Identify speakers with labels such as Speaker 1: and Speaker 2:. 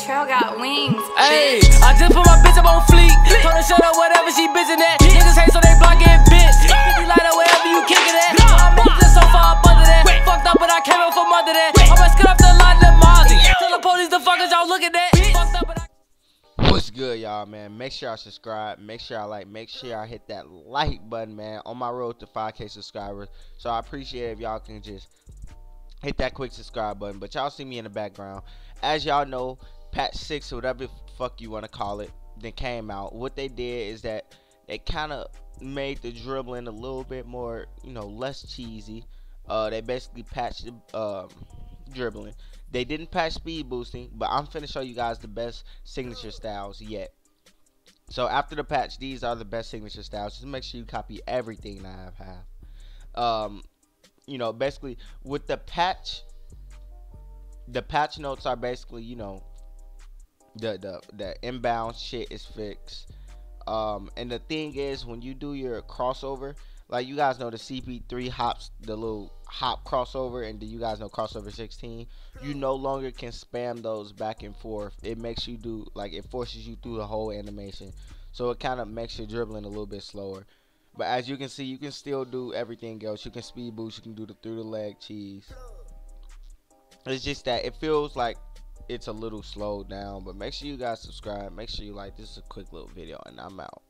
Speaker 1: Trail got wings.
Speaker 2: Hey, I just put my bitch up on fleek. Told her shut up whatever she busy at. Niggas hate so they block it, bitch. If you light up wherever you kick it at. I'm just so far up under that. Fucked up, but I came up from under that. I must get off the line, the Mozzie. Tell the police the fuckers y'all look at that. Fucked up, but I.
Speaker 3: What's good, y'all, man? Make sure y'all subscribe. Make sure y'all like. Make sure y'all hit that like button, man. On my road to 5K subscribers. So I appreciate if y'all can just hit that quick subscribe button. But y'all see me in the background. As y'all know, patch 6 or whatever fuck you want to call it, then came out. What they did is that they kind of made the dribbling a little bit more, you know, less cheesy. Uh, they basically patched the um, dribbling. They didn't patch speed boosting, but I'm finna show you guys the best signature styles yet. So after the patch, these are the best signature styles. Just make sure you copy everything that I have. Um, you know, basically with the patch, the patch notes are basically, you know, the the the inbound shit is fixed. Um, and the thing is, when you do your crossover, like you guys know the CP3 hops, the little hop crossover, and do you guys know crossover 16? You no longer can spam those back and forth. It makes you do like it forces you through the whole animation, so it kind of makes your dribbling a little bit slower. But as you can see, you can still do everything else. You can speed boost. You can do the through the leg cheese. It's just that it feels like it's a little slowed down. But make sure you guys subscribe. Make sure you like. This is a quick little video, and I'm out.